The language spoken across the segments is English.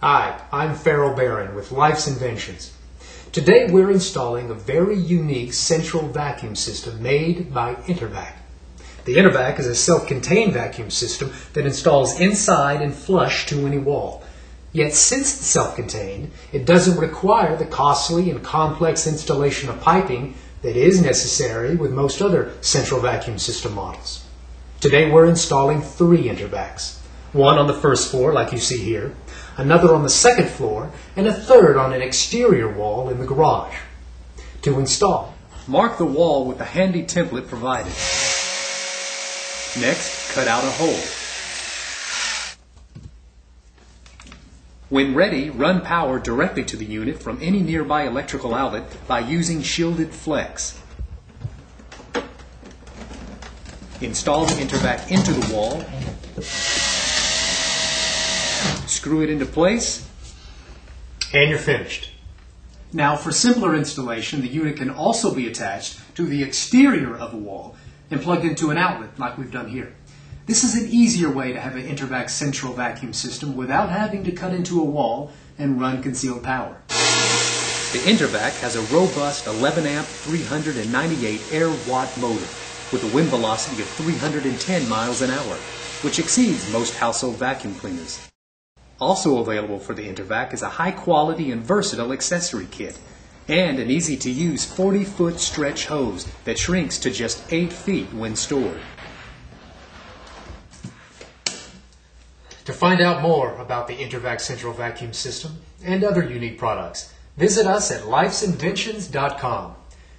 Hi, I'm Farrell Barron with Life's Inventions. Today we're installing a very unique central vacuum system made by Intervac. The Intervac is a self-contained vacuum system that installs inside and flush to any wall. Yet since it's self-contained, it doesn't require the costly and complex installation of piping that is necessary with most other central vacuum system models. Today we're installing three Intervacs. One on the first floor, like you see here, another on the second floor, and a third on an exterior wall in the garage. To install, Mark the wall with the handy template provided. Next, cut out a hole. When ready, run power directly to the unit from any nearby electrical outlet by using shielded flex. Install the intervac into the wall. Screw it into place. and you're finished. Now, for simpler installation, the unit can also be attached to the exterior of a wall and plugged into an outlet like we've done here. This is an easier way to have an Intervac central vacuum system without having to cut into a wall and run concealed power. The Intervac has a robust 11 amp 398 air watt motor with a wind velocity of 310 miles an hour, which exceeds most household vacuum cleaners. Also available for the Intervac is a high quality and versatile accessory kit and an easy to use 40 foot stretch hose that shrinks to just 8 feet when stored. To find out more about the Intervac central vacuum system and other unique products, visit us at lifesinventions.com,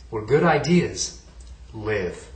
where good ideas live.